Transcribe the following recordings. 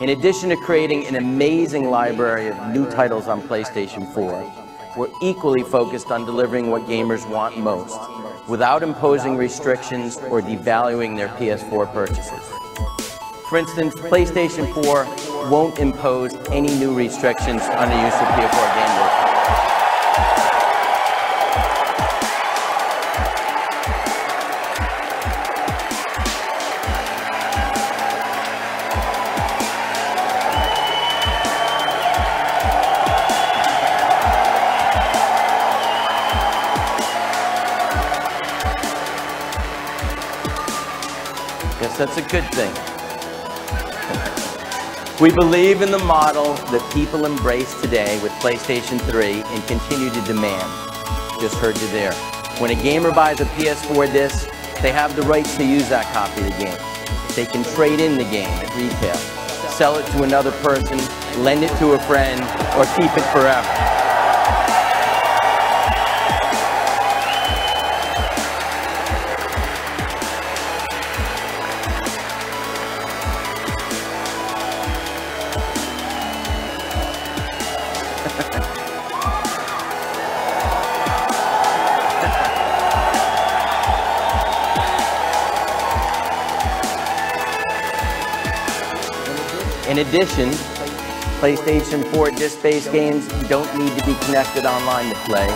In addition to creating an amazing library of new titles on PlayStation 4, we're equally focused on delivering what gamers want most, without imposing restrictions or devaluing their PS4 purchases. For instance, PlayStation 4 won't impose any new restrictions on the use of PS4 game that's a good thing. We believe in the model that people embrace today with PlayStation 3 and continue to demand. Just heard you there. When a gamer buys a PS4 disc, they have the rights to use that copy of the game. They can trade in the game at retail, sell it to another person, lend it to a friend, or keep it forever. In addition, PlayStation 4 disc-based games don't need to be connected online to play.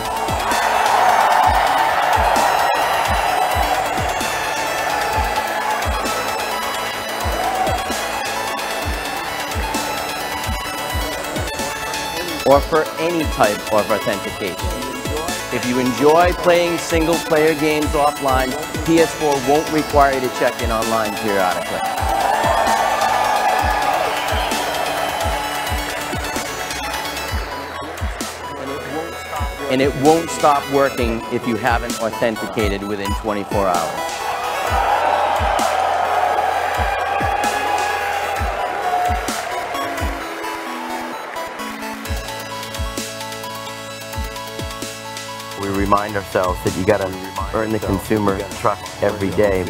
or for any type of authentication. If you enjoy playing single-player games offline, PS4 won't require you to check in online periodically. And it won't stop working if you haven't authenticated within 24 hours. We remind ourselves that you gotta earn the consumer trust every day.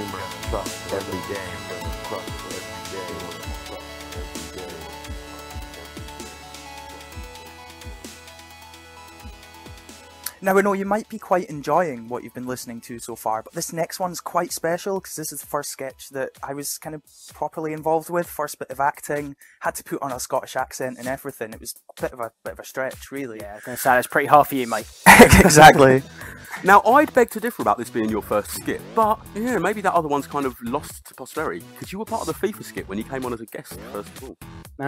Now, I know you might be quite enjoying what you've been listening to so far, but this next one's quite special because this is the first sketch that I was kind of properly involved with. First bit of acting, had to put on a Scottish accent and everything. It was a bit of a bit of a stretch, really. Yeah, I was going to say that's pretty hard for you, mate. exactly. Now, I'd beg to differ about this being your first skit, but yeah, maybe that other one's kind of lost to posterity because you were part of the FIFA skit when you came on as a guest first of all. Uh,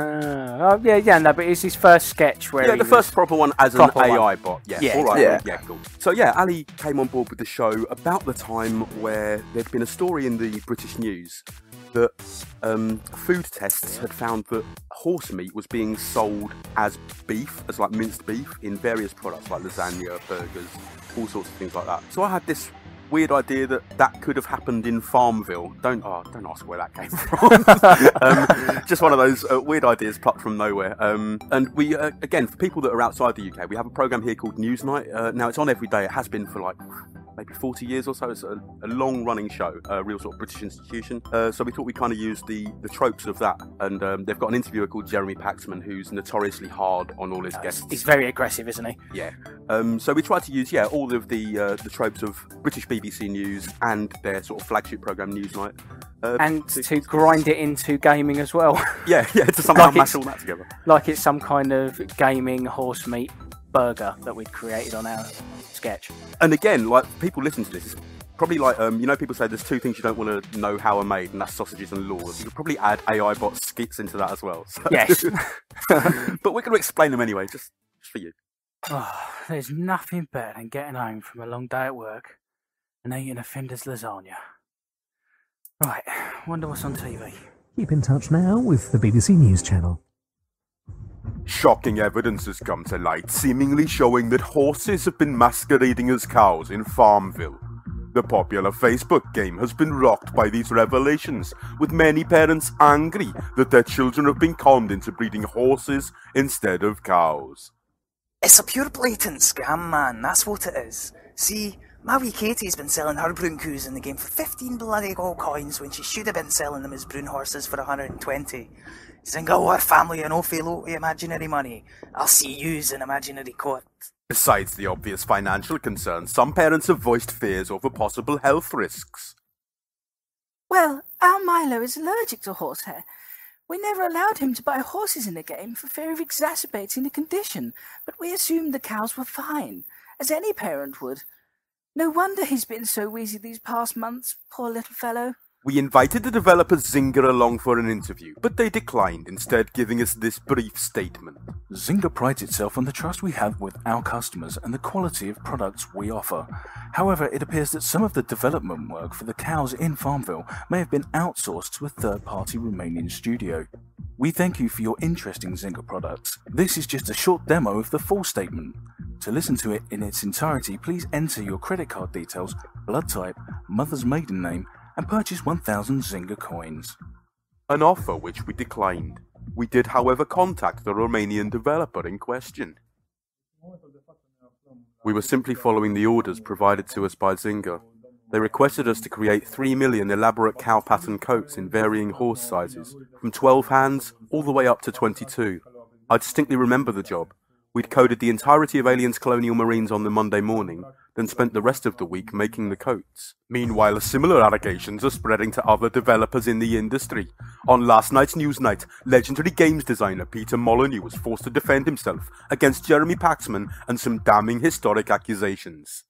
oh, yeah, yeah, no, but it's his first sketch where Yeah, he the was- first proper one as an AI one. bot. Yeah, Yeah, all right. yeah. Yeah, cool. So yeah, Ali came on board with the show about the time where there'd been a story in the British news that um, food tests had found that horse meat was being sold as beef, as like minced beef, in various products like lasagna, burgers, all sorts of things like that. So I had this weird idea that that could have happened in Farmville. Don't oh, don't ask where that came from. um, just one of those uh, weird ideas plucked from nowhere. Um, and we uh, again, for people that are outside the UK, we have a program here called Newsnight. Uh, now it's on every day. It has been for like maybe 40 years or so. It's a, a long-running show, a real sort of British institution. Uh, so we thought we kind of use the the tropes of that. And um, they've got an interviewer called Jeremy Paxman who's notoriously hard on all his guests. He's very aggressive, isn't he? Yeah. Um, so we tried to use yeah all of the uh, the tropes of British BBC News and their sort of flagship program Newsnight. Uh, And to grind it into gaming as well, yeah yeah to somehow Like mash all that together. like it's some kind of gaming horse meat burger that we'd created on our sketch. And again, like people listen to this. It's probably like um, you know people say there's two things you don't want to know how are made, and that's sausages and laws. You could probably add AI bot skits into that as well. So- Yes. but we're going to explain them anyway, just, just for you. Oh, there's nothing better than getting home from a long day at work and eating a Findus lasagna. Right, wonder what's on TV. Keep in touch now with the BBC News Channel. Shocking evidence has come to light, seemingly showing that horses have been masquerading as cows in Farmville. The popular Facebook game has been rocked by these revelations, with many parents angry that their children have been conned into breeding horses instead of cows. It's a pure blatant scam, man. That's what it is. See, My wee Katie's been selling her broon coos in the game for 15 bloody gold coins when she should have been selling them as broon horses for 120. Single war family and off low imaginary money. I'll see yous in imaginary court. Besides the obvious financial concerns, some parents have voiced fears over possible health risks. Well, our Milo is allergic to horsehair. We never allowed him to buy horses in the game for fear of exacerbating the condition, but we assumed the cows were fine, as any parent would. No wonder he's been so wheezy these past months, poor little fellow. We invited the developer Zynga along for an interview, but they declined, instead giving us this brief statement. Zynga prides itself on the trust we have with our customers and the quality of products we offer. However, it appears that some of the development work for the cows in Farmville may have been outsourced to a third-party Romanian studio. We thank you for your interest in Zynga products. This is just a short demo of the full statement. To listen to it in its entirety, please enter your credit card details, blood type, mother's maiden name, and purchase 1000 Zynga coins. An offer which we declined. We did, however, contact the Romanian developer in question. We were simply following the orders provided to us by Zynga. They requested us to create 3 million elaborate cow pattern coats in varying horse sizes, from 12 hands all the way up to 22. I distinctly remember the job. We'd coded the entirety of Aliens Colonial Marines on the Monday morning, then spent the rest of the week making the coats. Meanwhile, similar allegations are spreading to other developers in the industry. On last night's news night, legendary games designer Peter Molyneux was forced to defend himself against Jeremy Paxman and some damning historic accusations.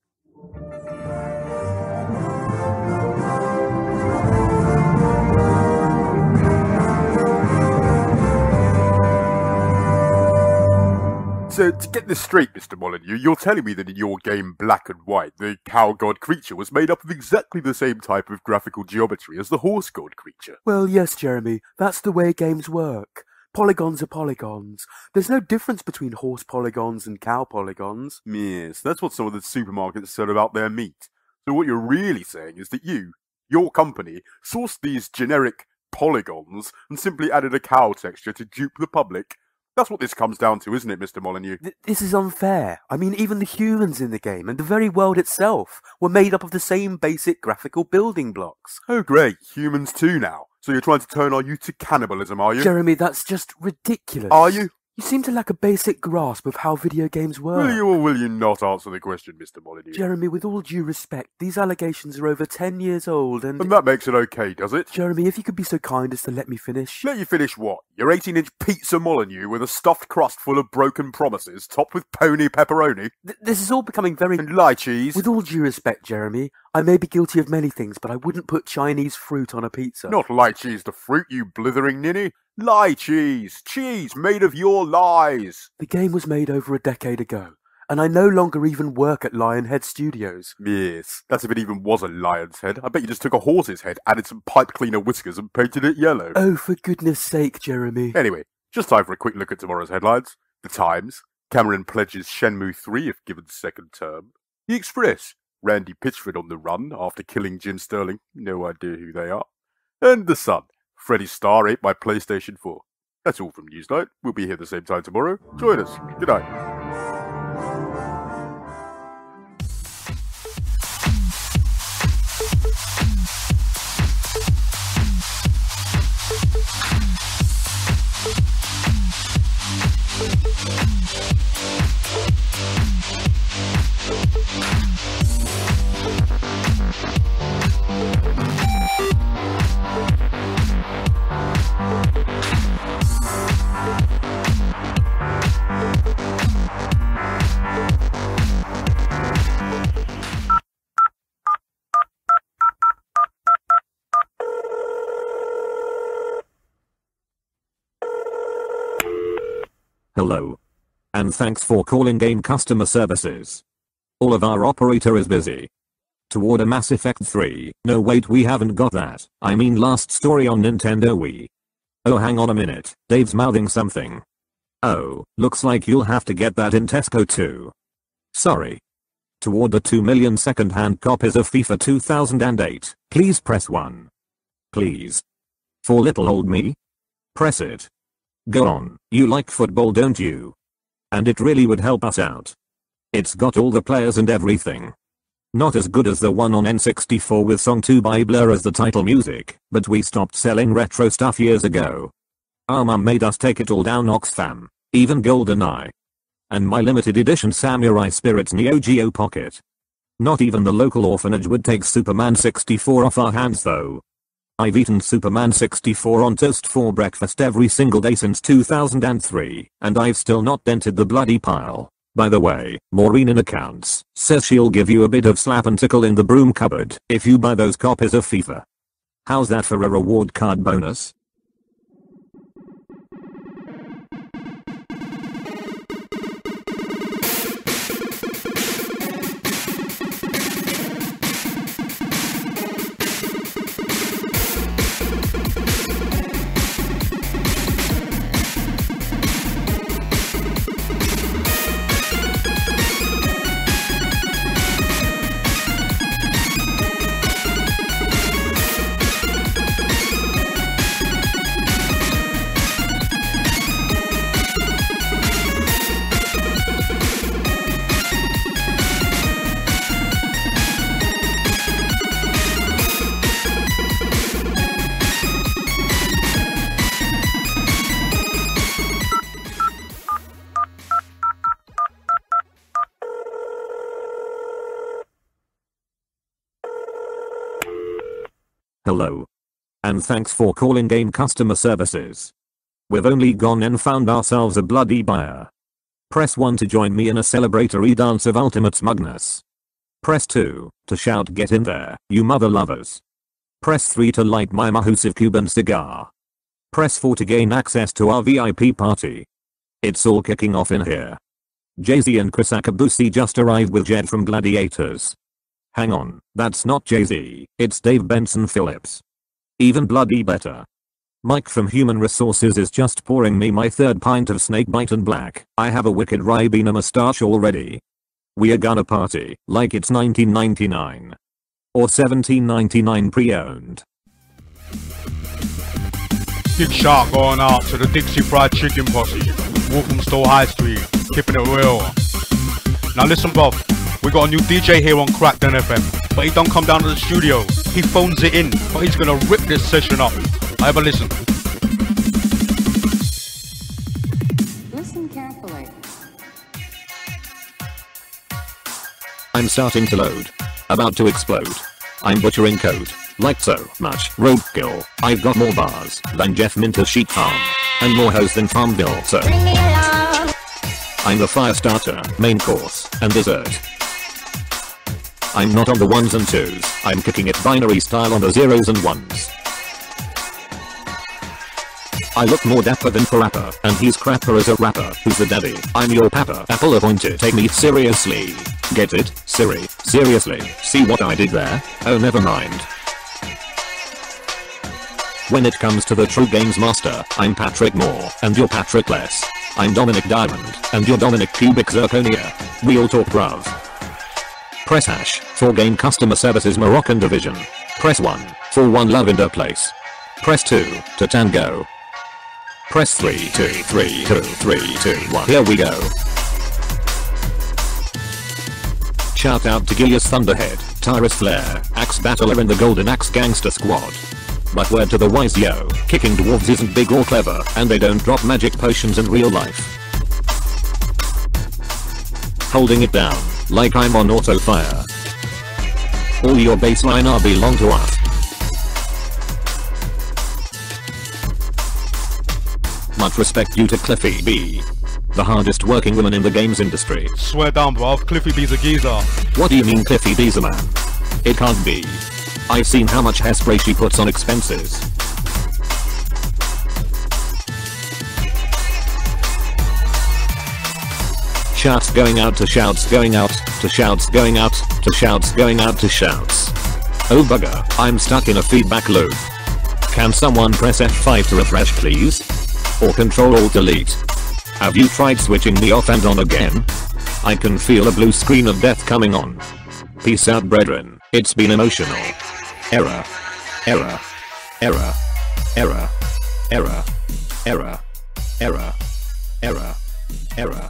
So, to get this straight, Mr. Molyneux, you're telling me that in your game Black and White, the cow god creature was made up of exactly the same type of graphical geometry as the horse god creature? Well, yes, Jeremy, that's the way games work. Polygons are polygons. There's no difference between horse polygons and cow polygons. Yes, that's what some of the supermarkets said about their meat. So what you're really saying is that you, your company, sourced these generic polygons and simply added a cow texture to dupe the public that's what this comes down to, isn't it, Mr. Molyneux? Th- this is unfair. I mean, even the humans in the game and the very world itself were made up of the same basic graphical building blocks. Oh, great. Humans too now. So you're trying to turn our youth to cannibalism, are you? Jeremy, that's just ridiculous. Are you? You seem to lack a basic grasp of how video games work. Will you or will you not answer the question, Mr. Molyneux? Jeremy, with all due respect, these allegations are over 10 years old and... And that makes it okay, does it? Jeremy, if you could be so kind as to let me finish. Let you finish what? Your 18-inch pizza Molyneux with a stuffed crust full of broken promises, topped with pony pepperoni? Th- this is all becoming very... And lychees? With all due respect, Jeremy, I may be guilty of many things, but I wouldn't put Chinese fruit on a pizza. Not lychees the fruit, you blithering ninny. Lie cheese! Cheese made of your lies! The game was made over a decade ago, and I no longer even work at Lionhead Studios. Yes, that's if it even was a lion's head. I bet you just took a horse's head, added some pipe cleaner whiskers, and painted it yellow. Oh, for goodness sake, Jeremy. Anyway, just time for a quick look at tomorrow's headlines. The Times, Cameron pledges Shenmue 3 if given second term. The Express, Randy Pitchford on the run after killing Jim Sterling. No idea who they are. And The Sun, Freddie Starr ate my PlayStation 4. That's all from Newsnight. We'll be here the same time tomorrow. Join us. Good night. Hello. And thanks for calling game customer services. All of our operator is busy. To order Mass Effect 3, no wait we haven't got that, I mean last story on Nintendo Wii. Oh hang on a minute, Dave's mouthing something. Oh, looks like you'll have to get that in Tesco too. Sorry. To order 2 million second-hand copies of FIFA 2008, please press 1. Please. For little old me? Press it. Go on, you like football don't you? And it really would help us out. It's got all the players and everything. Not as good as the one on N64 with Song 2 by Blur as the title music, but we stopped selling retro stuff years ago. Our mum made us take it all down Oxfam, even GoldenEye. And my limited edition Samurai Spirits Neo Geo Pocket. Not even the local orphanage would take Superman 64 off our hands though. I've eaten Superman 64 on toast for breakfast every single day since 2003, and I've still not dented the bloody pile. By the way, Maureen in accounts says she'll give you a bit of slap and tickle in the broom cupboard if you buy those copies of FIFA. How's that for a reward card bonus? Hello. And thanks for calling game customer services. We've only gone and found ourselves a bloody buyer. Press 1 to join me in a celebratory dance of ultimate smugness. Press 2 to shout get in there, you mother lovers. Press 3 to light my mahusive Cuban cigar. Press 4 to gain access to our VIP party. It's all kicking off in here. Jay-Z and Kriss Akabusi just arrived with Jet from Gladiators. Hang on, that's not Jay-Z, it's Dave Benson Phillips. Even bloody better. Mike from Human Resources is just pouring me my third pint of snakebite and black. I have a wicked Ribena mustache already. We are gonna party like it's 1999. Or 1799 pre-owned. Big shout going out to the Dixie Fried Chicken Posse. Walthamstow High Street. Keeping it real. Now listen Bob, we got a new DJ here on Crackdown FM, but he don't come down to the studio. He phones it in, but he's gonna rip this session up. Have a listen. Listen carefully. I'm starting to load. About to explode. I'm butchering code. Like so much roadkill. I've got more bars than Jeff Minter's sheep farm. And more hoes than Farmville so. I'm the fire starter, main course, and dessert. I'm not on the ones and twos, I'm kicking it binary style on the zeros and ones. I look more dapper than Parappa, and he's crapper as a rapper. Who's the daddy? I'm your papa. Apple appointed. Take me seriously. Get it, Siri? Seriously? See what I did there? Oh never mind. When it comes to the true games master, I'm Patrick Moore, and you're Patrick Less. I'm Dominik Diamond, and you're Dominic Cubic Zirconia. We'll talk bruv. Press hash for game customer services Moroccan division. Press 1 for one lavender place. Press 2 to tango. Press 3 2 3 2 3 2 1. Here we go. Shout out to Gilius Thunderhead, Tyris Flare, Axe Battler and the Golden Axe Gangster Squad. But word to the wise yo, kicking dwarves isn't big or clever, and they don't drop magic potions in real life. Holding it down, like I'm on auto fire. All your baseline are belong to us. Much respect due to Cliffy B. The hardest working woman in the games industry. Swear down, bruv. Cliffy B's a geezer. What do you mean Cliffy B's a man? It can't be. I've seen how much hairspray she puts on expenses. Shouts going out to shouts going out to shouts going out to shouts going out to shouts. Oh bugger, I'm stuck in a feedback loop. Can someone press F5 to refresh please? Or Control Alt Delete? Have you tried switching me off and on again? I can feel a blue screen of death coming on. Peace out brethren, it's been emotional. Error. Error. Error. Error. Error. Error. Error. Error. Error.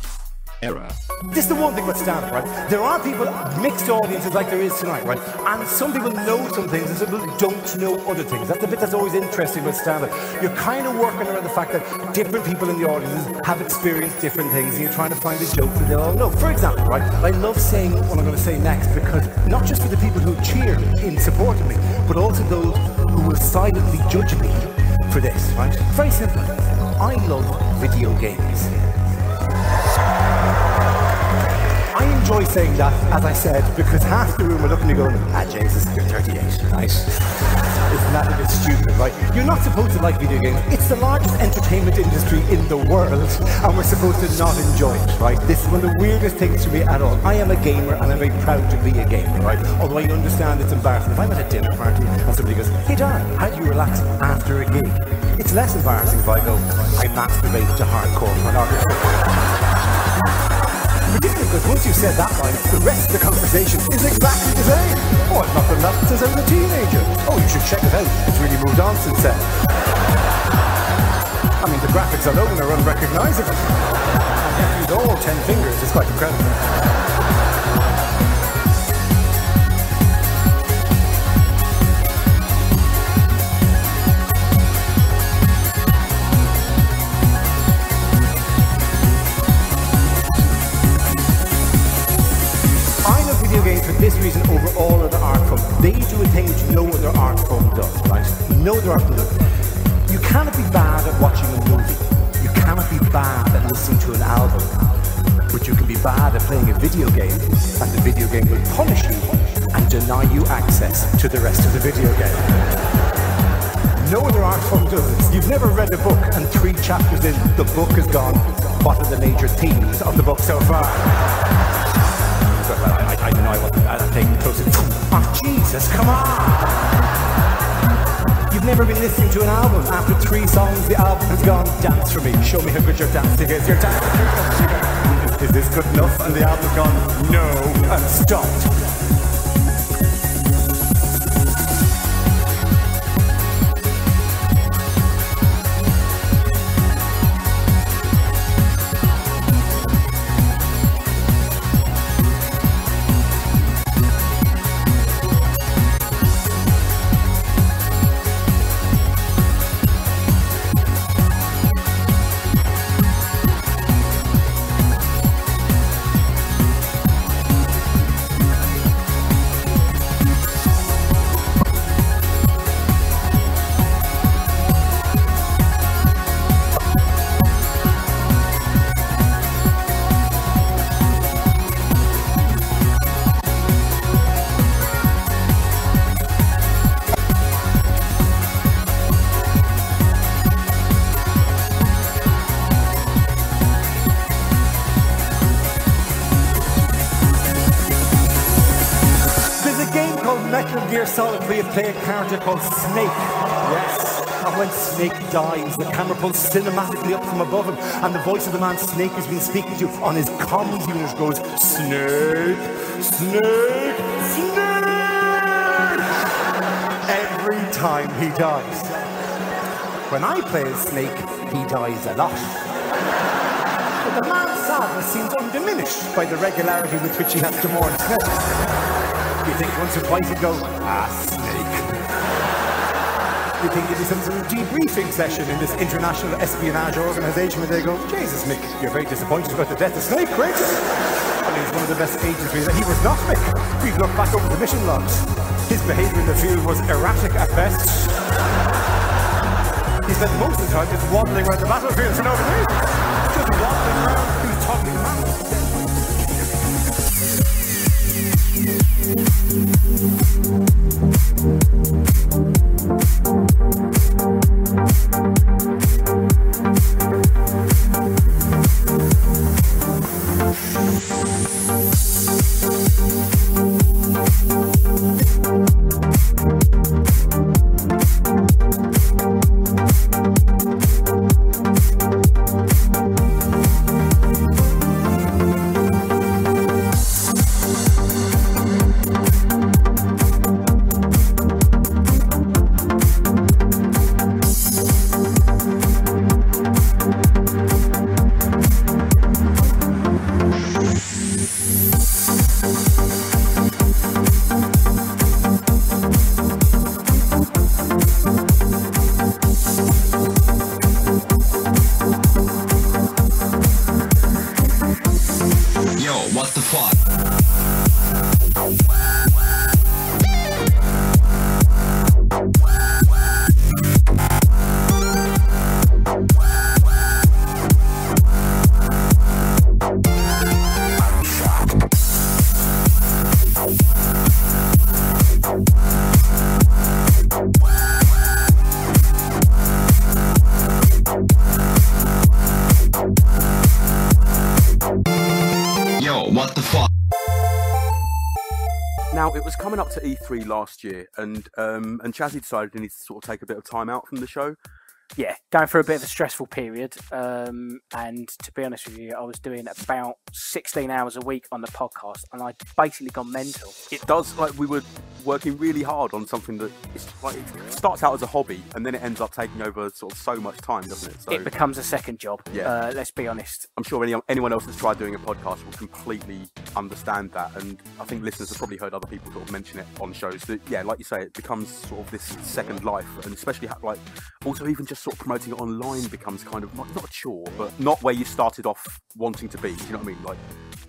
Error. This is the one thing about stand-up, right? There are people, mixed audiences like there is tonight, right? And some people know some things and some people don't know other things. That's the bit that's always interesting about stand-up. You're kind of working around the fact that different people in the audience have experienced different things and you're trying to find a joke that they all know. For example, right, I love saying what I'm going to say next because not just for the people who cheer in support of me, but also those who will silently judge me for this, right? Very simple. I love video games. I enjoy saying that, as I said, because half the room are looking at me going, ah, Jesus, you're 38. Nice. Isn't that a bit stupid, right? You're not supposed to like video games. It's the largest entertainment industry in the world, and we're supposed to not enjoy it, right? This is one of the weirdest things to me at all. I am a gamer, and I'm very proud to be a gamer, right? Although I understand it's embarrassing. If I'm at a dinner party and somebody goes, hey, John, how do you relax after a gig? It's less embarrassing if I go, I masturbate to hardcore pornography. Because once you've said that line, the rest of the conversation is exactly the same. Oh, I've not done that since I was a teenager. Oh, you should check it out. It's really moved on since then. I mean, the graphics alone are unrecognisable. And use all ten fingers. It's quite incredible. This reason over all other art forms. They do a thing which no other art form does, right? No other art form does. You cannot be bad at watching a movie. You cannot be bad at listening to an album. But you can be bad at playing a video game, and the video game will punish you and deny you access to the rest of the video game. No other art form does this. You've never read a book and three chapters in, the book is gone. What are the major themes of the book so far? I, I, I deny what that thing close to. Oh, Jesus, come on! You've never been listening to an album. After three songs, the album has gone. Dance for me. Show me how good your dancing is. Your dancing is. Good enough? And the album's gone. No, and stopped. Play a character called Snake. Yes. And when Snake dies, the camera pulls cinematically up from above him, and the voice of the man Snake has been speaking to on his comms unit goes, Snake, Snake, Snake! Every time he dies. When I play as Snake, he dies a lot. But the man's sadness seems undiminished by the regularity with which he has to mourn Snake. You think once or twice he'd go, ah, think there'd be some sort of debriefing session in this international espionage organization where they go, Jesus, Mick, you're very disappointed about the death of Snake, right? Well, he's one of the best agents He was not Mick. We've looked back over the mission logs. His behavior in the field was erratic at best. He spent most of the time just wandering around the battlefield for no reason. Just wandering around. He was talking mad. Música E3 last year, and um, and Chazzy decided he needs to sort of take a bit of time out from the show. Yeah, going through a bit of a stressful period. Um, and to be honest with you, I was doing about 16 hours a week on the podcast, and I'd basically gone mental. It does like we were working really hard on something that like it starts out as a hobby, and then it ends up taking over sort of so much time, doesn't it? So It becomes a second job. Yeah. Uh, let's be honest. I'm sure any, anyone else that's tried doing a podcast will completely understand that. And I think listeners have probably heard other people sort of mention it on shows that, yeah, like you say, it becomes sort of this second life. And especially like also even just sort of promoting it online becomes kind of not, not a chore, but not where you started off wanting to be. Do you know what I mean? Like,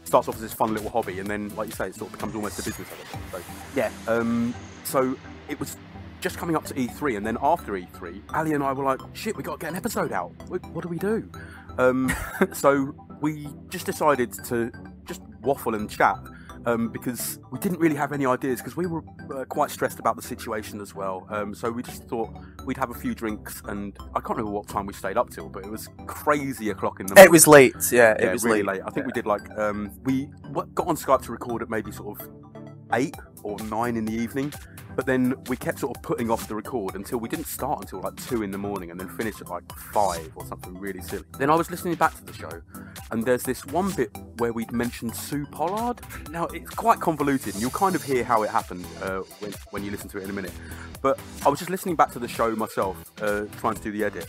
starts off as this fun little hobby, and then, like you say, it sort of becomes almost a business. So, Yeah. um, so it was just coming up to E3, and then after E3, Ali and I were like, "Shit, we got to get an episode out. What, what do we do?" Um, so we just decided to just waffle and chat. Um, because we didn't really have any ideas because we were uh, quite stressed about the situation as well. Um, so we just thought we'd have a few drinks, and I can't remember what time we stayed up till, but it was crazy o'clock in the morning. It was late, yeah, it was really late, late. I think we did like um, we got on Skype to record at maybe sort of eight or nine in the evening, but then we kept sort of putting off the record until we didn't start until like two in the morning, and then finished at like five or something really silly. Then I was listening back to the show, and there's this one bit where we'd mentioned Sue Pollard. Now it's quite convoluted, and you'll kind of hear how it happened uh, when when you listen to it in a minute. But I was just listening back to the show myself, uh, trying to do the edit.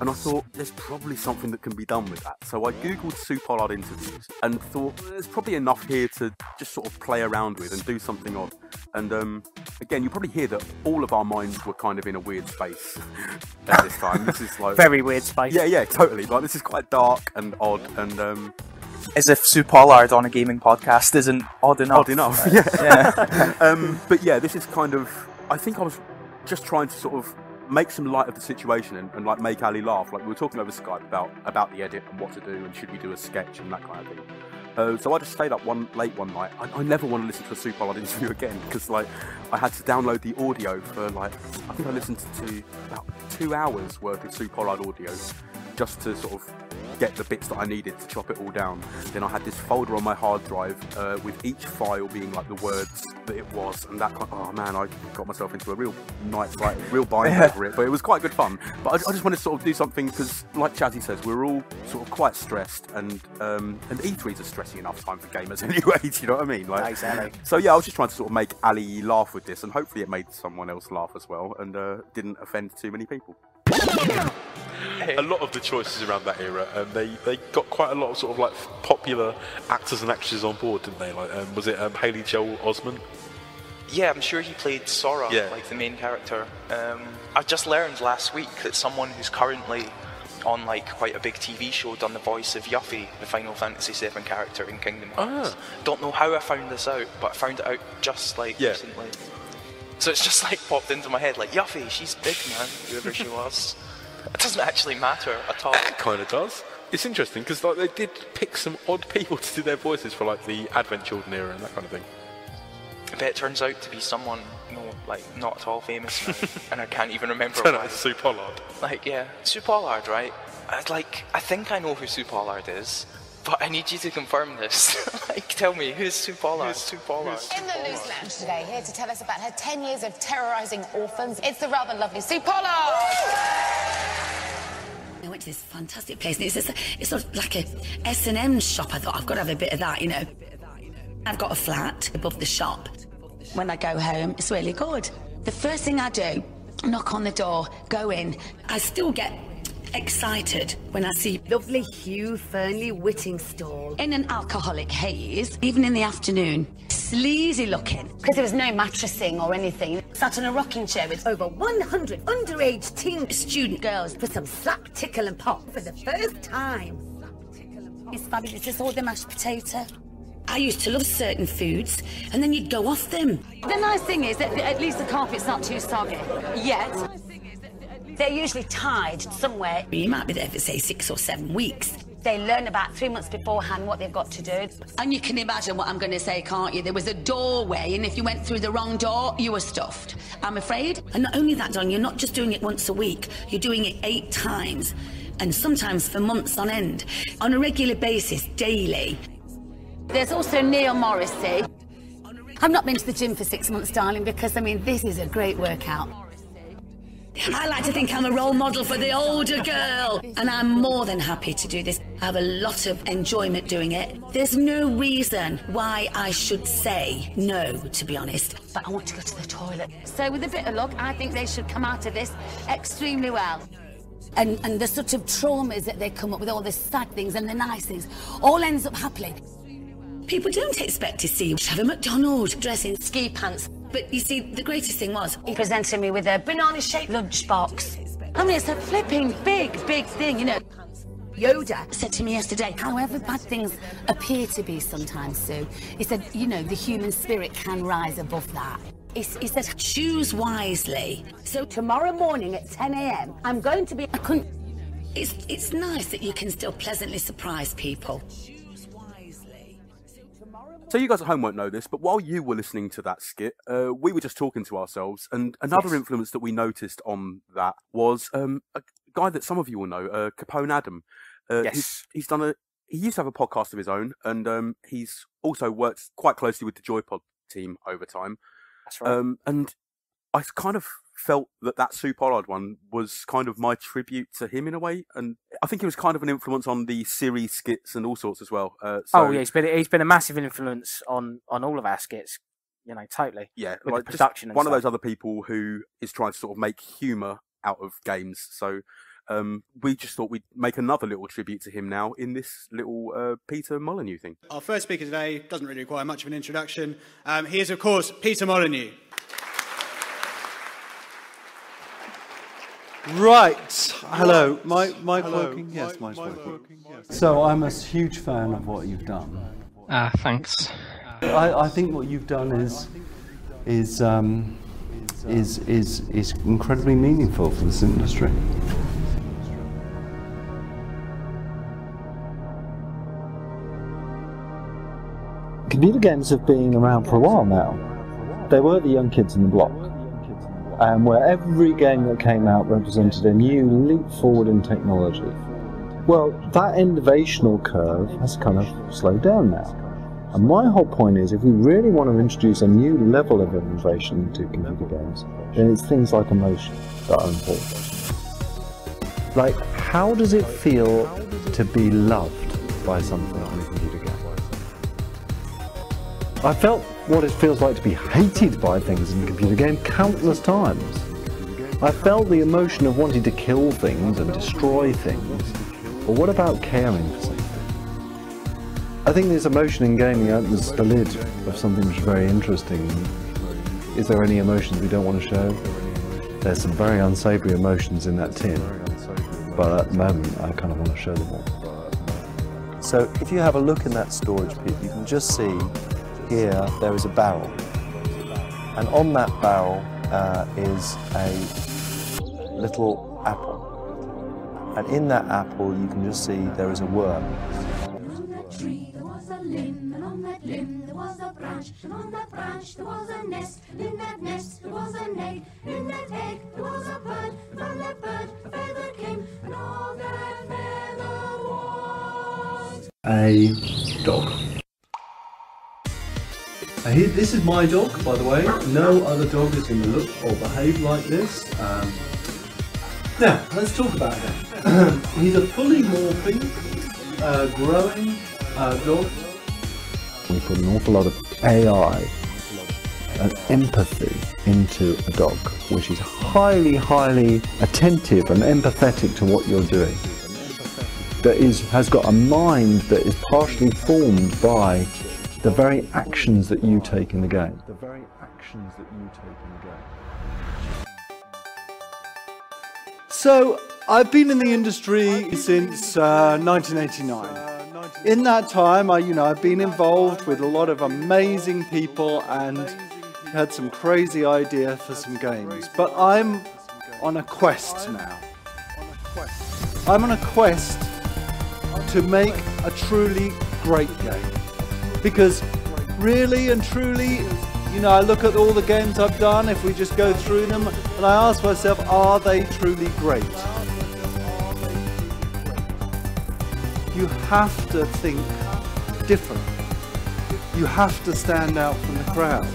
And I thought there's probably something that can be done with that. So I googled Sue Pollard interviews and thought there's probably enough here to just sort of play around with and do something odd. And um, again, you probably hear that all of our minds were kind of in a weird space at this time. This is like Very weird space. Yeah, yeah, totally. Like this is quite dark and odd and um, As if Sue Pollard on a gaming podcast isn't odd enough. Odd enough, Uh, yeah. um, but yeah, this is kind of. I think I was just trying to sort of make some light of the situation and, and like make Ali laugh. Like we were talking over Skype about about the edit and what to do and should we do a sketch and that kind of thing. Uh, so I just stayed up one late one night. I, I never want to listen to a Sue Pollard interview again because like I had to download the audio for like I think I listened to about two hours worth of Sue Pollard audio just to sort of get the bits that I needed to chop it all down. Then I had this folder on my hard drive uh, with each file being like the words that it was, and that kind oh man, I got myself into a real night, like real bind Yeah. over it. But it was quite good fun. But I, I just wanted to sort of do something because, like Chazzy says, we're all sort of quite stressed, and um, and E3 is a stressing enough time for gamers anyway. Do you know what I mean? Like, Exactly. So yeah, I was just trying to sort of make Ali laugh with this, and hopefully it made someone else laugh as well, and uh, didn't offend too many people. A lot of the choices around that era, um, they they got quite a lot of sort of like popular actors and actresses on board, didn't they? Like, um, was it um, Haley Joel Osment? Yeah, I'm sure he played Sora, Yeah. like the main character. Um, I just learned last week that someone who's currently on like quite a big TV show done the voice of Yuffie, the Final Fantasy VII character in Kingdom Hearts. Don't know how I found this out, but I found it out just like Yeah. recently. So it's just like popped into my head, like Yuffie, she's big man, whoever she was. It doesn't actually matter at all. It kind of does. It's interesting because like they did pick some odd people to do their voices for like the Advent Children era and that kind of thing. I bet it turns out to be someone, no, like not at all famous, now, and I can't even remember. Turn why. out it's Sue Pollard. Like, yeah, Sue Pollard, right? I'd like, I think I know who Sue Pollard is, but I need you to confirm this. like, tell me, who's Sue Pollard? Who's Sue Pollard? In the Loose Lounge today, here to tell us about her 10 years of terrorising orphans, it's the rather lovely Sue Pollard. I went to this fantastic place, and it's, just, it's sort of like a S&M shop. I thought I've got to have a bit of that, you know. I've got a flat above the shop. When I go home, it's really good. The first thing I do, knock on the door, go in. I still get excited when I see lovely Hugh Fearnley Whittingstall in an alcoholic haze, even in the afternoon. Sleazy looking. Because there was no mattressing or anything. Sat on a rocking chair with over 100 underage teen student girls for some slap, tickle, and pop for the first time. It's fabulous. It's all the mashed potato. I used to love certain foods, and then you'd go off them. The nice thing is that at least the carpet's not too soggy. Yet, they're usually tied somewhere. You might be there for, say, six or seven weeks. They learn about three months beforehand what they've got to do. And you can imagine what I'm going to say, can't you? There was a doorway, and if you went through the wrong door, you were stuffed. I'm afraid. And not only that, Don, you're not just doing it once a week, you're doing it eight times. And sometimes for months on end. On a regular basis, daily. There's also Neil Morrissey. I've not been to the gym for six months, darling, because I mean, this is a great workout. I like to think I'm a role model for the older girl, and I'm more than happy to do this. I have a lot of enjoyment doing it. There's no reason why I should say no, to be honest. But I want to go to the toilet. So with a bit of luck, I think they should come out of this extremely well. And, and the sort of traumas that they come up with, all the sad things and the nice things, all ends up happily. People don't expect to see Trevor McDonald dressing ski pants. But you see, the greatest thing was He presented me with a banana-shaped lunchbox. I mean, it's a flipping big, big thing, you know. Yoda said to me yesterday, however bad things appear to be sometimes, Sue, he said, you know, the human spirit can rise above that. He, he said, choose wisely. So tomorrow morning at 10 a.m., I'm going to be. I couldn't. It's, it's nice that you can still pleasantly surprise people. So you guys at home won't know this, but while you were listening to that skit, uh, we were just talking to ourselves, and another Yes. influence that we noticed on that was um, a guy that some of you will know, uh, Capone Adam. Uh, Yes. he's, he's done a. He used to have a podcast of his own, and um, he's also worked quite closely with the Joypod team over time. That's right. Um, and I kind of felt that that Sue Pollard one was kind of my tribute to him in a way, and I think it was kind of an influence on the series skits and all sorts as well. Uh, so, oh yeah, he's been he's been a massive influence on on all of our skits. You know, totally. Yeah, with like the just production. and one of those other people who is trying to sort of make humour out of games. So um, we just thought we'd make another little tribute to him now in this little uh, Peter Molyneux thing. Our first speaker today doesn't really require much of an introduction. Um, he is, of course, Peter Molyneux. Right. Hello. My mic working? Yes, mic's working. So I'm a huge fan of what you've done. Ah, thanks. I, I think what you've done is is um, is is is incredibly meaningful for this industry. Computer games have been around for a while now. They were the young kids in the block, and where every game that came out represented a new leap forward in technology. Well, that innovational curve has kind of slowed down now. And my whole point is if we really want to introduce a new level of innovation into computer games, then it's things like emotion that are important. Like, how does it feel to be loved by something on a computer game? I felt what it feels like to be hated by things in a computer game countless times. I felt the emotion of wanting to kill things and destroy things. But what about caring for something? I think this emotion in gaming opens the lid of something which is very interesting. Is there any emotions we don't want to show? There's some very unsavory emotions in that tin, but at the moment I kind of want to show them all. So if you have a look in that storage pit, you can just see here there is a barrel, and on that barrel uh, is a little apple, and in that apple you can just see there is a worm. tree there was a limb, and on that limb there was a branch, and on that branch there was a nest. In that nest there was an egg, in that egg there was a bird. From that bird a feather came, and all that feather was. a dog. Uh, this is my dog, by the way. No other dog is going to look or behave like this. Um, now, let's talk about him. He's a fully morphing, uh, growing uh, dog. We put an awful lot of AI and empathy into a dog, which is highly, highly attentive and empathetic to what you're doing. That is has got a mind that is partially formed by the very actions that you take in the game. The very actions that you take in the game. So, I've been in the industry since uh, 1989. In that time, I, you know, I've been involved with a lot of amazing people and had some crazy idea for some games. But I'm on a quest now. I'm on a quest to make a truly great game. Because really and truly, you know, I look at all the games I've done, if we just go through them, and I ask myself, are they truly great? You have to think different. You have to stand out from the crowd.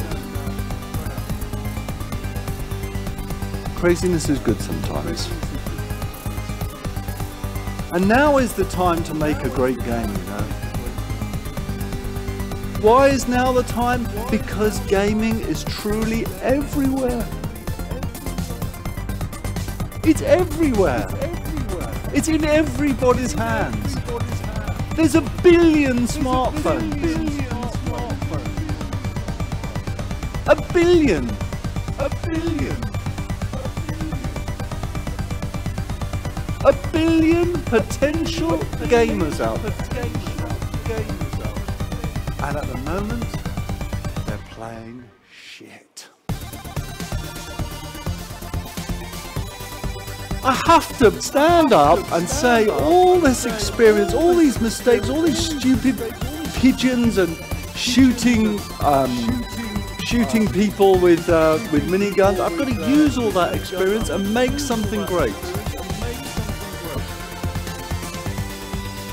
Craziness is good sometimes. And now is the time to make a great game, you know. Why is now the time? Because gaming is truly everywhere. It's everywhere. It's in everybody's hands. There's a billion smartphones. A billion. A billion. A billion potential gamers out there. And at the moment, they're playing shit. I have to stand up and say all this experience, all these mistakes, all these stupid pigeons and shooting, um, shooting people with uh, with miniguns. I've got to use all that experience and make something great.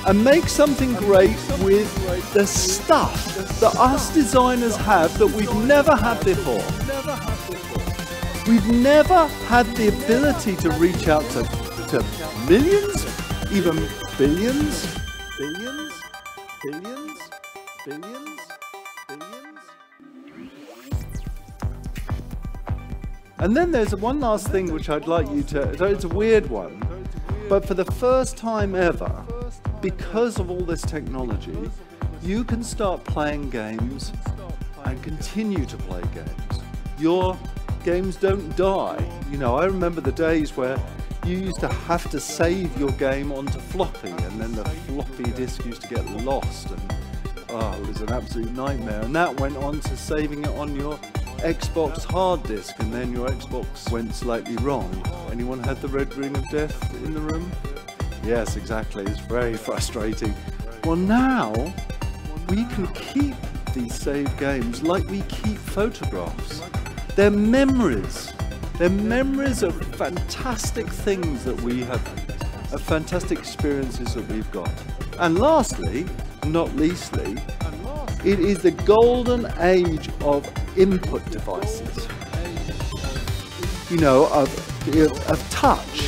And make something great with the stuff that us designers have that we've never had before. We've never had the ability to reach out to, to millions, even billions, billions, billions, billions, billions. And then there's one last thing which I'd like you to, it's a weird one, but for the first time ever, because of all this technology, you can start playing games and continue to play games. Your games don't die. You know, I remember the days where you used to have to save your game onto floppy and then the floppy disk used to get lost and oh, it was an absolute nightmare. And that went on to saving it on your Xbox hard disk and then your Xbox went slightly wrong. Anyone had the red ring of death in the room? Yes, exactly. It's very frustrating. Well, now we can keep these saved games like we keep photographs. They're memories. They're memories of fantastic things that we have, of fantastic experiences that we've got. And lastly, not leastly, it is the golden age of input devices. You know, of, of touch.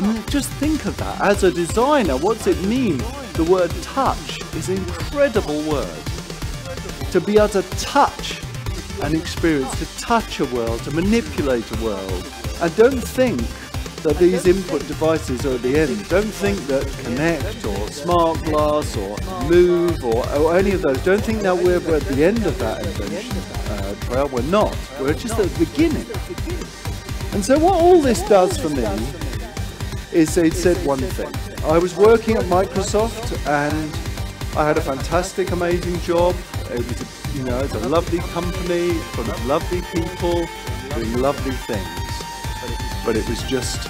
Mean, just think of that. As a designer, what's it mean? The word touch is an incredible word. To be able to touch an experience, to touch a world, to manipulate a world. And don't think that these input devices are at the end. Don't think that Kinect or Smart Glass or Move or, or any of those, don't think that we're, we're at the end of that invention uh. We're not. We're just at the beginning. And so what all this does for me is it said one thing. I was working at Microsoft and I had a fantastic, amazing job. It was, a, you know, it's a lovely company full of lovely people doing lovely things. But it was just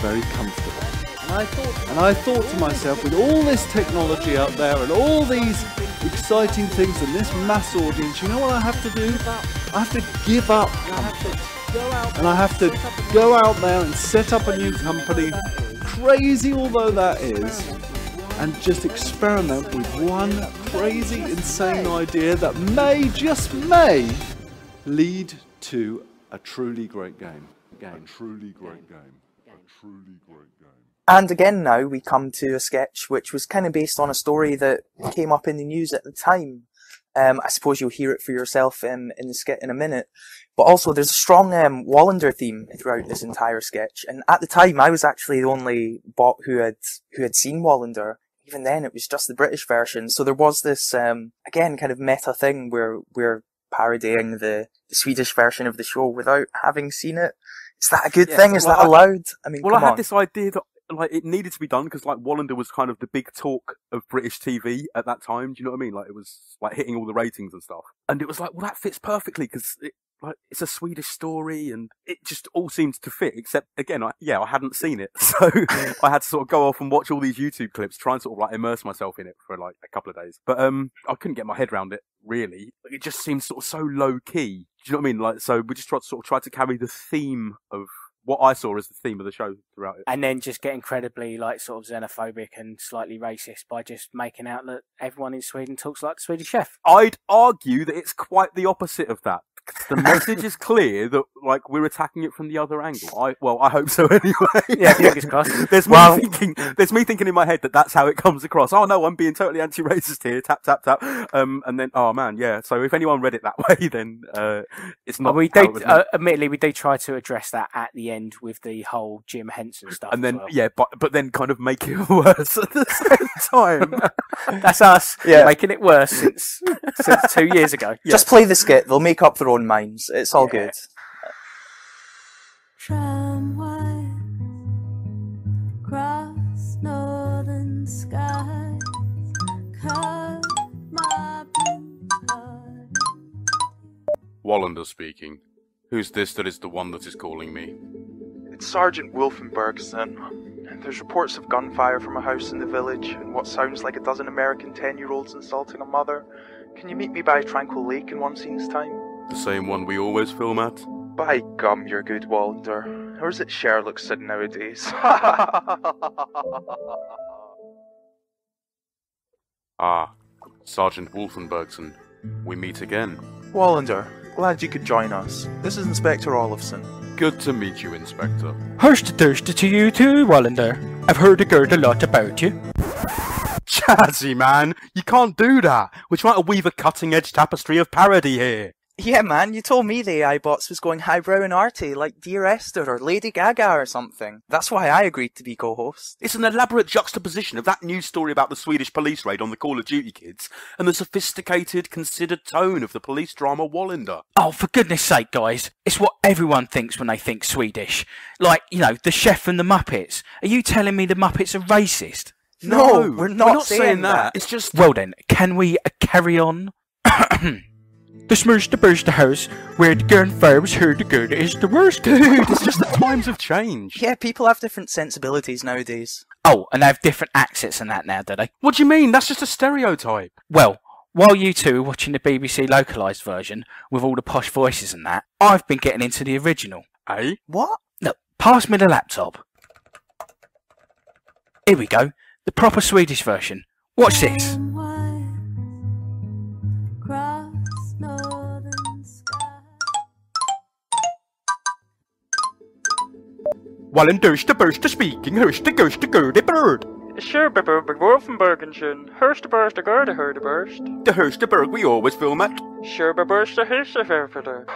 very comfortable. And I thought, to myself, with all this technology out there and all these exciting things and this mass audience, you know what I have to do? I have to give up comfort. And I have to go out there and set up a new company, crazy although that is, and just experiment with one crazy, insane idea that may, just may, lead to a truly great game. game. A truly great game. A truly great game. And again, now we come to a sketch which was kind of based on a story that came up in the news at the time. Um, I suppose you'll hear it for yourself in, in the skit in a minute. But also, there's a strong um, Wallander theme throughout this entire sketch. And at the time, I was actually the only bot who had who had seen Wallander. Even then, it was just the British version. So there was this um, again kind of meta thing where we're parodying the, the Swedish version of the show without having seen it. Is that a good Yeah, thing? Is well, that allowed? I mean, well, I had on. this idea that like it needed to be done because like Wallander was kind of the big talk of British TV at that time. Do you know what I mean? Like it was like hitting all the ratings and stuff, and it was like, well, that fits perfectly because it like it's a Swedish story and it just all seems to fit. Except again, I, yeah, I hadn't seen it, so I had to sort of go off and watch all these YouTube clips, try and sort of like immerse myself in it for like a couple of days. But um, I couldn't get my head around it really. It just seems sort of so low key. Do you know what I mean? Like, so we just tried to sort of try to carry the theme of what I saw as the theme of the show throughout it. and then just get incredibly like sort of xenophobic and slightly racist by just making out that everyone in Sweden talks like the Swedish chef. I'd argue that it's quite the opposite of that. The message is clear that like we're attacking it from the other angle. I well, I hope so anyway. Yeah, fingers crossed. there's me thinking, there's me thinking in my head that that's how it comes across. Oh no, I'm being totally anti-racist here. Tap tap tap. Um, and then oh man, yeah. So if anyone read it that way, then uh, it's not. we how it uh, admittedly, we do try to address that at the end with the whole Jim Henson stuff. and then well. yeah, but but then kind of make it worse at the same time. That's us Yeah. making it worse since since two years ago. Just play the skit. They'll make up their own minds. It's all good. Tramway cross northern skies, cut my. Wallander speaking. Who's this that is the one that is calling me? It's Sergeant Wolfenbergson. There's reports of gunfire from a house in the village and what sounds like a dozen American 10 year olds insulting a mother. Can you meet me by Tranquil Lake in one scene's time? The same one we always film at? By gum, you're good, Wallander. Or is it Sherlock said nowadays? Ah, Sergeant Wolfenbergson. We meet again. Wallander, glad you could join us. This is Inspector Olafson. Good to meet you, Inspector. Thirsty, thirsty to you too, Wallander. I've heard a good a lot about you. Jazzy man, you can't do that. We're trying to weave a cutting-edge tapestry of parody here. Yeah, man, you told me the AI bots was going highbrow and arty, like Dear Esther or Lady Gaga or something. That's why I agreed to be co-host. It's an elaborate juxtaposition of that news story about the Swedish police raid on the Call of Duty kids and the sophisticated, considered tone of the police drama Wallander. Oh, for goodness sake, guys. It's what everyone thinks when they think Swedish. Like, you know, the chef and the Muppets. Are you telling me the Muppets are racist? No, we're not we're not, saying that. It's just. Well then, can we uh, carry on? the smirch the burst the house where the gunfire was heard the good is the worst. Dude, it's just the times have changed. Yeah, people have different sensibilities nowadays. Oh, and they have different accents and that now, do they? What do you mean? That's just a stereotype. Well, while you two are watching the BBC localised version with all the posh voices and that, I've been getting into the original. Eh? What? Look, pass me the laptop. Here we go, the proper Swedish version. Watch this. Wallender's the burst the speaking, here's the ghost the girly bird. Sure, Wolfenbergenschen. Hurst the burst, the girl, heard the burst. The Hurstberg we always film at. Sure, burst the Hirschverfeder.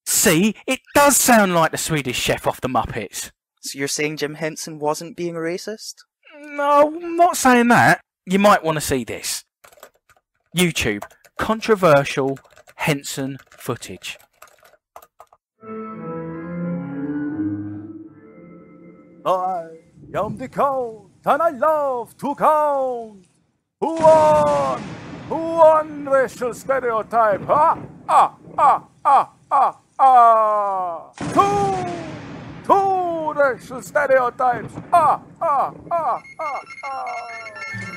See, it does sound like the Swedish chef off the Muppets. So you're saying Jim Henson wasn't being racist? No, I'm not saying that. You might want to see this. YouTube, controversial Henson footage. I am the count, and I love to count. Who won? Who won racial stereotype? Ah, ah, ah, ah, ah, ah. Two, two racial stereotypes. Ah, ah, ah, ah, ah.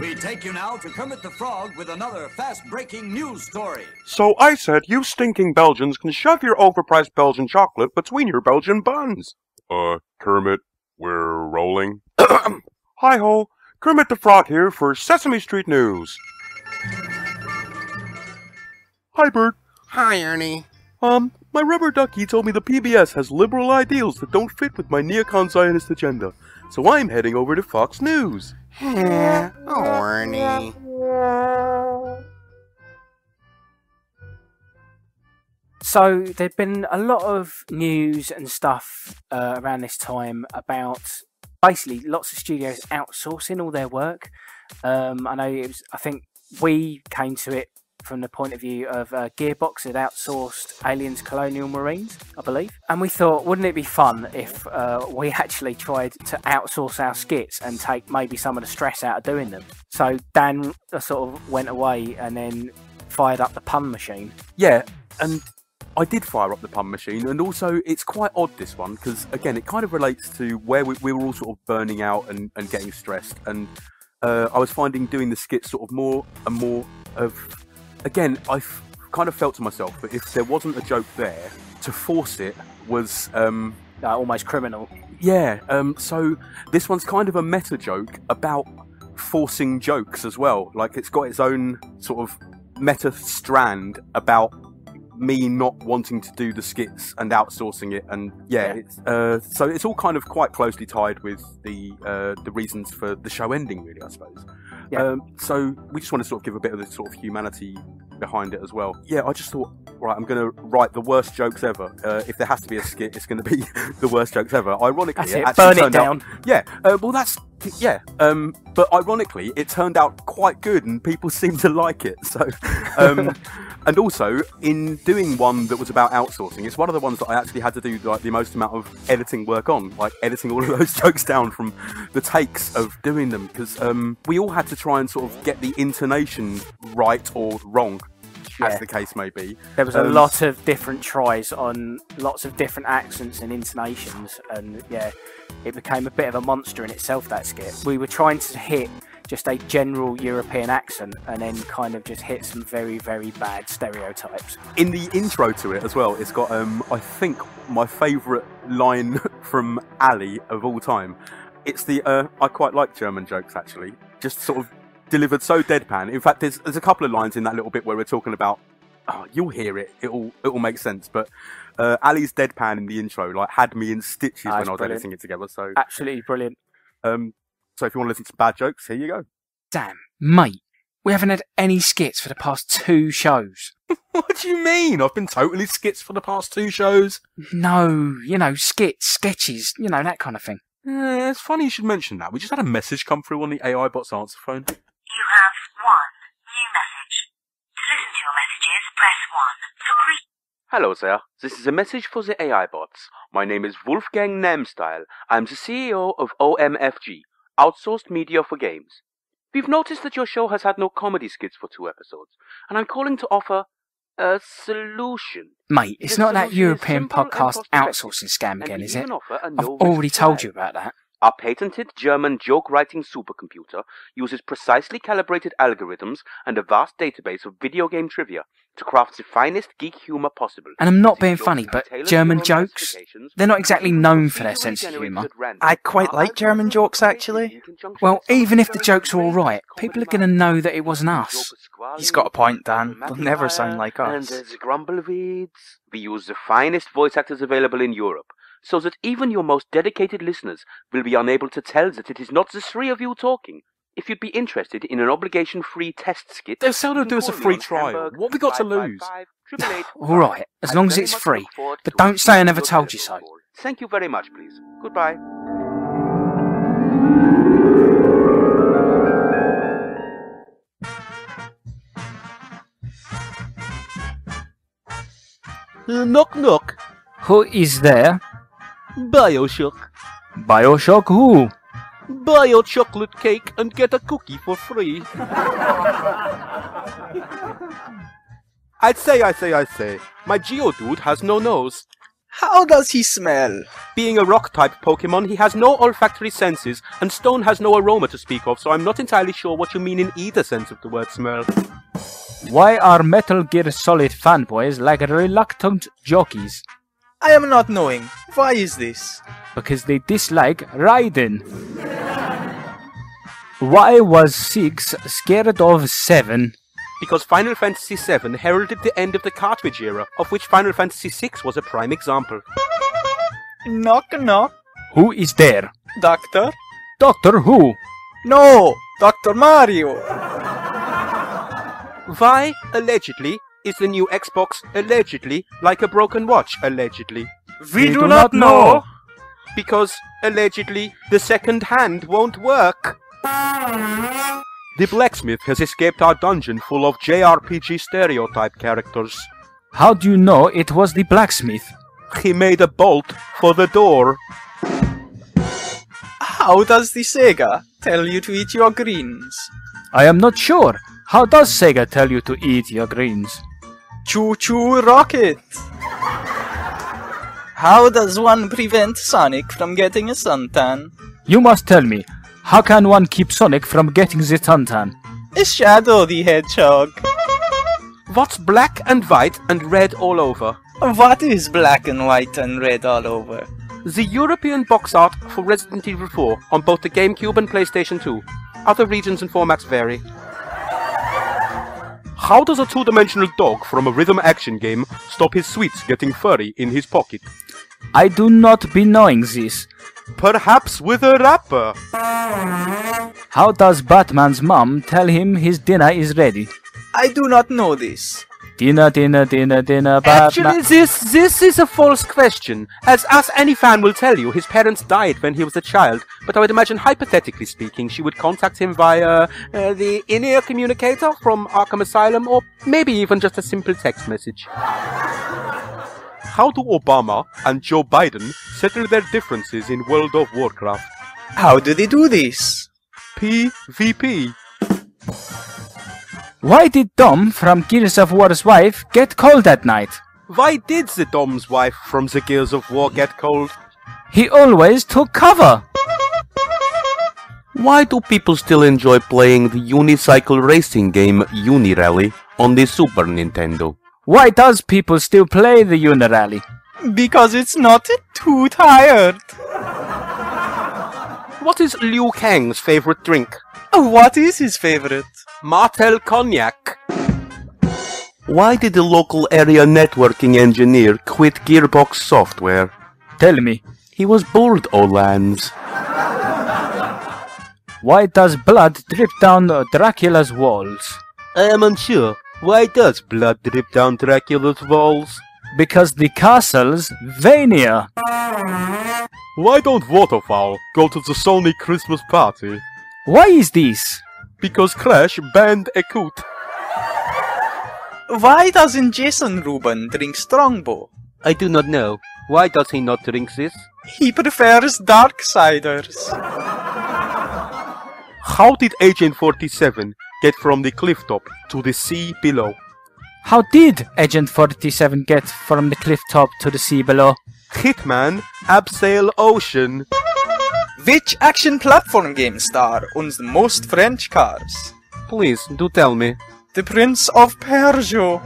We take you now to Kermit the Frog with another fast-breaking news story. So I said, you stinking Belgians can shove your overpriced Belgian chocolate between your Belgian buns. Uh, Kermit, we're rolling. Hi ho, Kermit the Frog here for Sesame Street News. Hi, Bert. Hi, Ernie. Um, my rubber ducky told me the PBS has liberal ideals that don't fit with my neocon Zionist agenda, so I'm heading over to Fox News. Oh. So there'd been a lot of news and stuff uh, around this time about basically lots of studios outsourcing all their work. Um, I know it was. I think we came to it from the point of view of uh, Gearbox had outsourced Aliens Colonial Marines, I believe, and we thought, wouldn't it be fun if uh, we actually tried to outsource our skits and take maybe some of the stress out of doing them? So Dan uh, sort of went away and then fired up the pun machine. Yeah, and I did fire up the pun machine, and also it's quite odd this one because again, it kind of relates to where we, we were all sort of burning out and, and getting stressed, and uh, I was finding doing the skits sort of more and more of. Again, I kind of felt to myself that if there wasn't a joke there, to force it was um, uh, almost criminal. Yeah. Um, so this one's kind of a meta joke about forcing jokes as well. Like it's got its own sort of meta strand about me not wanting to do the skits and outsourcing it and yeah, It's, uh, so it's all kind of quite closely tied with the uh, the reasons for the show ending really i suppose Yeah. um, so we just want to sort of give a bit of the sort of humanity behind it as well yeah i just thought right i'm going to write the worst jokes ever uh, if there has to be a skit it's going to be the worst jokes ever ironically That's it, actually burn it turned out- down. yeah uh, well that's yeah um, but ironically it turned out quite good and people seem to like it so um, and also in doing one that was about outsourcing it's one of the ones that i actually had to do like the most amount of editing work on like editing all of those jokes down from the takes of doing them because um, we all had to try and sort of get the intonation right or wrong Yeah. as the case may be There was a Um, lot of different tries on lots of different accents and intonations, and yeah, it became a bit of a monster in itself. That skit. We were trying to hit just a general European accent, and then kind of just hit some very, very bad stereotypes. in the intro to it as well, it's got um I think my favourite line from Ali of all time. It's the uh, I quite like German jokes actually, just sort of delivered so deadpan. In fact, there's there's a couple of lines in that little bit where we're talking about. Oh, you'll hear it. It'll it'll make sense. But uh, Ali's deadpan in the intro like had me in stitches Ah, when I was brilliant. editing it together. So Absolutely brilliant. um, so if you want to listen to bad jokes, here you go. Damn, mate, we haven't had any skits for the past two shows. What do you mean? I've been totally skits for the past two shows. No, you know, skits, sketches, you know, that kind of thing. Yeah, it's funny you should mention that. We just had a message come through on the AI bot's answer phone. You have one new message. To listen to your messages, press 1. For Hello there. This is a message for the AI bots. My name is Wolfgang Namstyle. I'm the CEO of OMFG, Outsourced Media for Games. We've noticed that your show has had no comedy skits for two episodes, and I'm calling to offer a solution. Mate, it's This not that European podcast outsourcing scam again, is it? even offer a I've already told you about that. Our patented German joke writing supercomputer uses precisely calibrated algorithms and a vast database of video game trivia to craft the finest geek humor possible. And I'm not These being funny, but German jokes? They're not exactly known for their sense of humour. I quite like German jokes actually. Well, even if the jokes are alright, people are going to know that it wasn't us. He's got a point, Dan. They'll never sound like And us. there's Grumbleweeds. We use the finest voice actors available in Europe, so that even your most dedicated listeners will be unable to tell that it is not the three of you talking. If you'd be interested in an obligation-free test skit, They'll seldom you do us a free on trial. Hamburg What have we got to lose? 555 Alright, as long as it's free. But don't say I never told you so. Thank you very much, please. Goodbye. knock knock. Who is there? Bioshock. Bioshock who? Buy your chocolate cake and get a cookie for free. I say, I say, I say. My Geodude has no nose. How does he smell? Being a rock type Pokemon, he has no olfactory senses, and stone has no aroma to speak of, so I'm not entirely sure what you mean in either sense of the word smell. Why are Metal Gear Solid fanboys like reluctant jockeys? I am not knowing. Why is this? Because they dislike Raiden. Why was 6 scared of 7? Because Final Fantasy VII heralded the end of the cartridge era, of which Final Fantasy VI was a prime example. Knock knock. Who is there? Doctor? Doctor Who? No! Dr. Mario! Why, allegedly, is the new Xbox allegedly like a broken watch, allegedly? We do not know. Because, allegedly, the second hand won't work. The blacksmith has escaped our dungeon full of JRPG stereotype characters. How do you know it was the blacksmith? He made a bolt for the door. How does the Sega tell you to eat your greens? I am not sure. How does Sega tell you to eat your greens? ChuChu Rocket! How does one prevent Sonic from getting a suntan? You must tell me, how can one keep Sonic from getting the suntan? A Shadow the Hedgehog. What's black and white and red all over? What is black and white and red all over? The European box art for Resident Evil 4 on both the GameCube and PlayStation 2. Other regions and formats vary. How does a two-dimensional dog from a rhythm action game stop his sweets getting furry in his pocket? I do not be knowing this. Perhaps with a rapper. How does Batman's mom tell him his dinner is ready? I do not know this. Dinner, dinner, dinner, dinner, Actually, this this is a false question. As as any fan will tell you, his parents died when he was a child. But I would imagine, hypothetically speaking, she would contact him via uh, the in-ear communicator from Arkham Asylum, or maybe even just a simple text message. How do Obama and Joe Biden settle their differences in World of Warcraft? How do they do this? PvP. Why did Dom from Gears of War's wife get cold at night? Why did the Dom's wife from the Gears of War get cold? He always took cover. Why do people still enjoy playing the unicycle racing game Unirally on the Super Nintendo? Why does people still play the Unirally? Because it's not too tired. What is Liu Kang's favorite drink? Oh, what is his favorite? Martell Cognac. Why did the local area networking engineer quit Gearbox Software? Tell me. He was bored, Olans. Why does blood drip down Dracula's walls? I am unsure. Why does blood drip down Dracula's walls? Because the castle's veinier. Why don't waterfowl go to the Sony Christmas party? Why is this? Because Crash banned a coot. Why doesn't Jason Rubin drink Strongbow? I do not know. Why does he not drink this? He prefers Darksiders. How did Agent 47 get from the cliff top to the sea below? How did Agent 47 get from the cliff top to the sea below? Hitman, Abseil Ocean. Which action platform game star owns the most French cars? Please, do tell me. The Prince of Persia.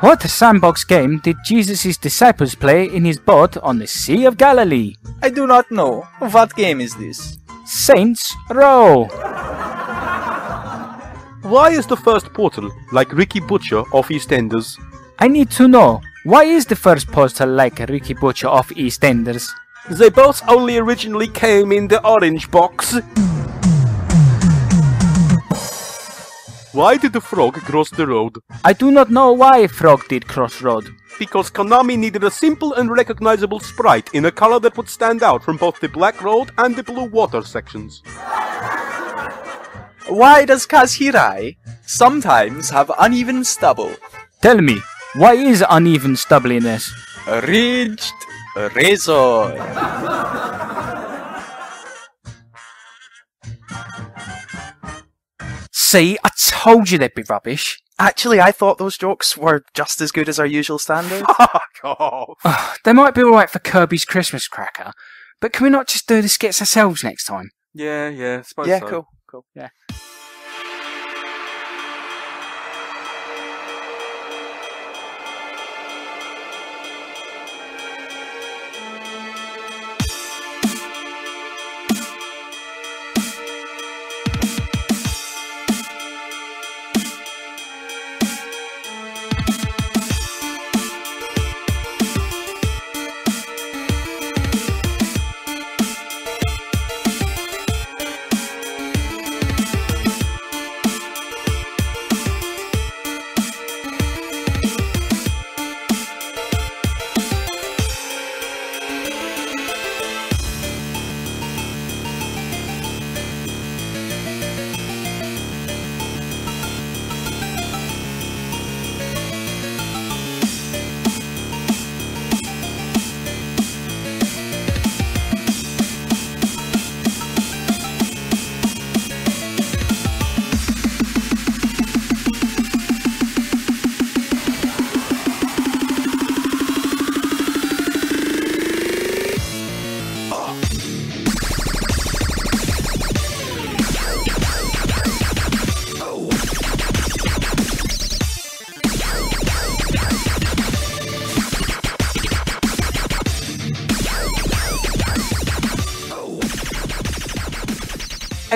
What sandbox game did Jesus' disciples play in his boat on the Sea of Galilee? I do not know. What game is this? Saints Row. Why is the first portal like Ricky Butcher of EastEnders? I need to know. Why is the first portal like Ricky Butcher of EastEnders? They both only originally came in the orange box. Why did the frog cross the road? I do not know why Frog did cross road. Because Konami needed a simple and recognizable sprite in a color that would stand out from both the black road and the blue water sections. Why does Kaz Hirai sometimes have uneven stubble? Tell me, why is uneven stubbliness? A ridged razor. See, I told you they'd be rubbish. Actually, I thought those jokes were just as good as our usual standard. Fuck off. Ugh, they might be alright for Kirby's Christmas cracker, but can we not just do the skits ourselves next time? Yeah, yeah, suppose yeah, so. cool, cool. Yeah.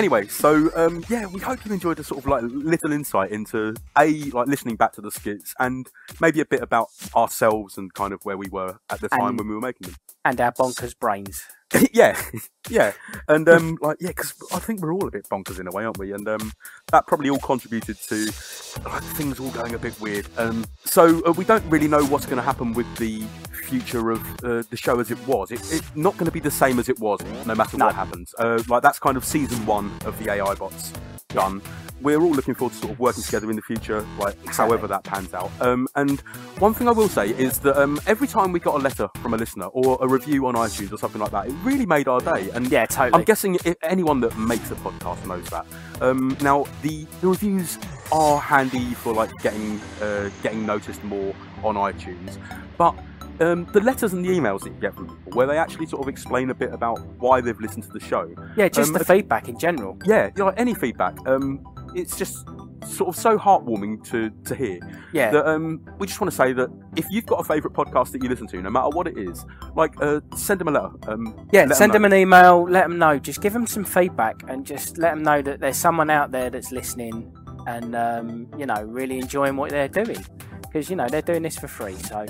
Anyway, so um, yeah, we hope you enjoyed a sort of like little insight into a like listening back to the skits and maybe a bit about ourselves and kind of where we were at the time And- when we were making them. And our bonkers brains. yeah, yeah, and um, like yeah, because I think we're all a bit bonkers in a way, aren't we? And um, that probably all contributed to like, things all going a bit weird. Um, so uh, we don't really know what's going to happen with the future of uh, the show as it was. It, it's not going to be the same as it was, no matter what happens. Uh, like that's kind of season one of the AI bots done. We're all looking forward to sort of working together in the future, like however that pans out. Um, and one thing I will say is that um, every time we got a letter from a listener or a review on iTunes or something like that, it really made our day. And yeah, totally. I'm guessing if anyone that makes a podcast knows that. Um, now the, the reviews are handy for like getting uh, getting noticed more on iTunes, but um, the letters and the emails that you get from people, where they actually sort of explain a bit about why they've listened to the show. Yeah, just um, the feedback in general. yeah, you know, like any feedback. Um, it's just sort of so heartwarming to to hear. Yeah. That um, we just want to say that if you've got a favourite podcast that you listen to, no matter what it is, like uh, send them a letter. Um, Yeah, send them know. an email, let them know. Just give them some feedback and just let them know that there's someone out there that's listening and, um, you know, really enjoying what they're doing. Because, you know, they're doing this for free, so.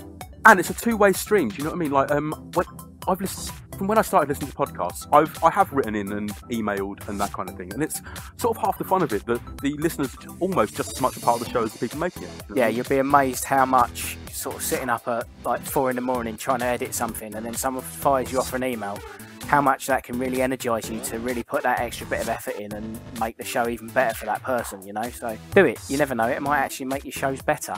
and it's a two-way stream. Do you know what I mean? Like, um, when I've listened from when I started listening to podcasts, I've I have written in and emailed and that kind of thing, and it's sort of half the fun of it that the listeners are almost just as much a part of the show as the people making it. Yeah, you'll be amazed how much sort of sitting up at like four in the morning trying to edit something and then someone fires you off an email, how much that can really energise you to really put that extra bit of effort in and make the show even better for that person, you know? So do it. You never know, it might actually make your shows better.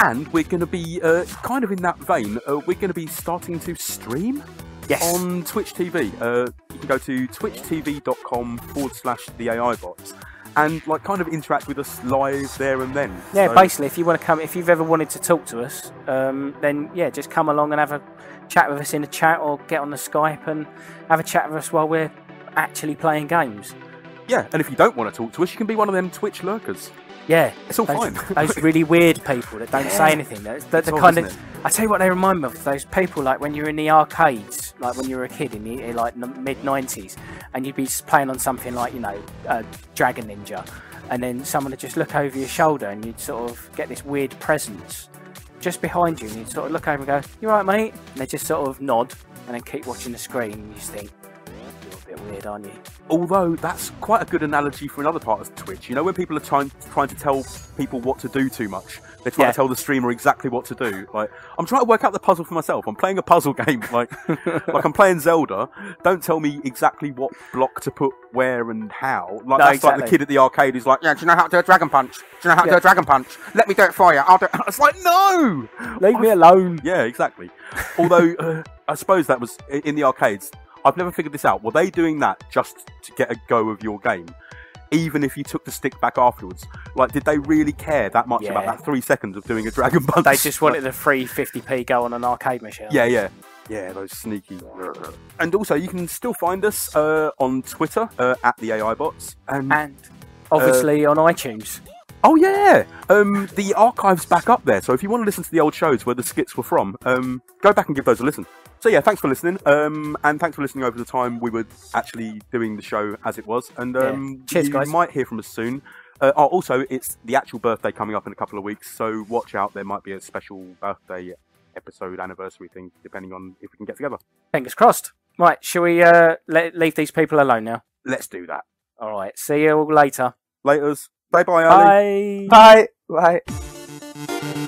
And we're going to be uh, kind of in that vein. Uh, we're going to be starting to stream yes. on Twitch TV. Uh, you can go to twitchtv.com forward slash the AI bots and like kind of interact with us live there and then. Yeah, So- basically, if you want to come, if you've ever wanted to talk to us, um, then yeah, just come along and have a chat with us in the chat or get on the Skype and have a chat with us while we're actually playing games. Yeah, and if you don't want to talk to us, you can be one of them Twitch lurkers. Yeah, It's all those, fine. those really weird people that don't Yeah. say anything. They're the kind of. it? I tell you what, they remind me of those people like when you're in the arcades, like when you were a kid in the like mid '90s, and you'd be playing on something like you know, uh, Dragon Ninja, and then someone would just look over your shoulder, and you'd sort of get this weird presence just behind you, and you'd sort of look over and go, "You right, mate?" And they just sort of nod, and then keep watching the screen, and you just think, "You're a bit weird, aren't you?" Although that's quite a good analogy for another part of Twitch. You know, when people are trying trying to tell people what to do too much, they're trying Yeah. to tell the streamer exactly what to do. Like, I'm trying to work out the puzzle for myself. I'm playing a puzzle game, like like I'm playing Zelda. Don't tell me exactly what block to put where and how. Like No, that's like the kid at the arcade who's like, Yeah, do you know how to do a dragon punch? Do you know how to do a dragon punch? Let me do it for you. I'll do it. It's like no, leave me alone. Yeah, exactly. Although uh, I suppose that was in the arcades. I've never figured this out. Were they doing that just to get a go of your game? Even if you took the stick back afterwards, like, did they really care that much about that three seconds of doing a dragon punch? They just wanted a free 50p go on an arcade machine. Yeah, yeah, yeah. Those sneaky. And also, you can still find us uh, on Twitter uh, at the AI bots, and, and obviously on iTunes. Oh yeah, um, the archive's back up there. So if you want to listen to the old shows where the skits were from, um, go back and give those a listen. So yeah, thanks for listening, um, and thanks for listening over the time we were actually doing the show as it was. And um, Yeah. Cheers, you guys. might hear from us soon. Uh, oh, also, it's the actual birthday coming up in a couple of weeks, so watch out. There might be a special birthday episode anniversary thing, depending on if we can get together. Fingers crossed. Right, shall we uh, let, leave these people alone now? Let's do that. All right, see you all later. Laters. Bye bye. Bye. Bye. Bye.